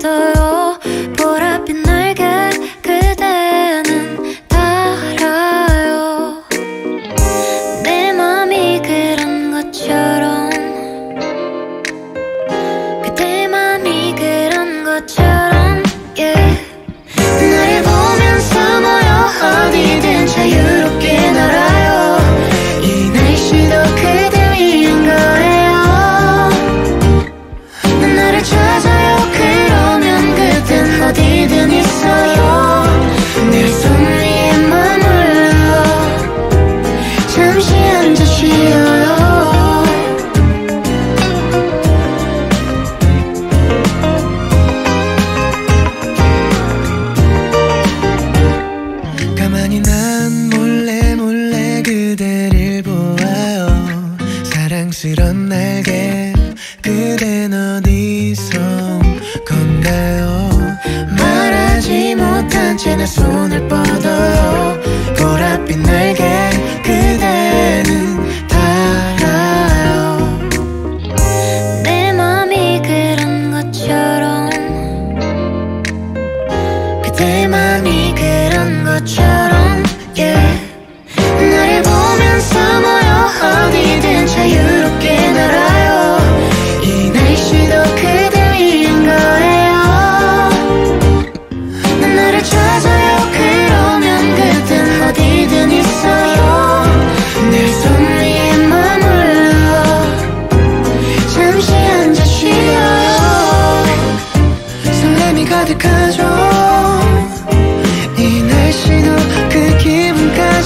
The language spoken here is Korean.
the 사랑스런 날개 그댄 어디서 건가요? 말하지 못한 채 내 손을 뻗어요. 보랏빛 날개 내 맘이 그런 것처럼 yeah. 너를 보면서 모여 어디든 자유롭게 날아요. 이 날씨도 그대인 거예요. 난 너를 찾아요. 그러면 그땐 어디든 있어요. 내 손 위에 머물러 잠시 앉아 쉬어요. 설렘이 가득한